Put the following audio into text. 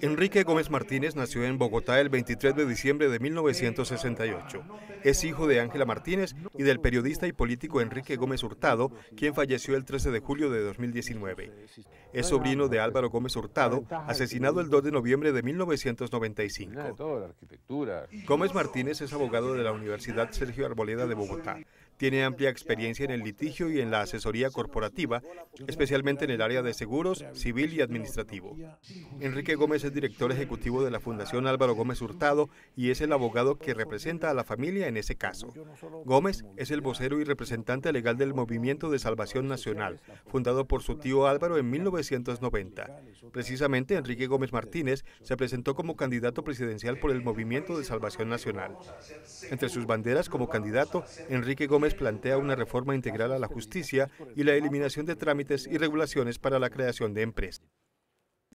Enrique Gómez Martínez nació en Bogotá el 23 de diciembre de 1968. Es hijo de Ángela Martínez y del periodista y político Enrique Gómez Hurtado, quien falleció el 13 de julio de 2019. Es sobrino de Álvaro Gómez Hurtado, asesinado el 2 de noviembre de 1995. Gómez Martínez es abogado de la Universidad Sergio Arboleda de Bogotá. Tiene amplia experiencia en el litigio y en la asesoría corporativa, especialmente en el área de seguros, civil y administrativo. Enrique Gómez es director ejecutivo de la Fundación Álvaro Gómez Hurtado y es el abogado que representa a la familia en ese caso. Gómez es el vocero y representante legal del Movimiento de Salvación Nacional, fundado por su tío Álvaro en 1990. Precisamente Enrique Gómez Martínez se presentó como candidato presidencial por el Movimiento de Salvación Nacional. Entre sus banderas como candidato, Enrique Gómez plantea una reforma integral a la justicia y la eliminación de trámites y regulaciones para la creación de empresas.